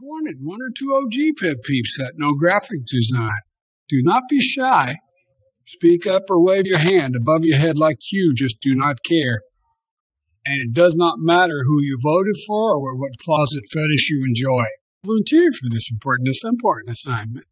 wanted one or two OG Pit peeps that know graphic design. Do not be shy. Speak up or wave your hand above your head like you just do not care. And it does not matter who you voted for or what closet fetish you enjoy. Volunteer for this important, important assignment.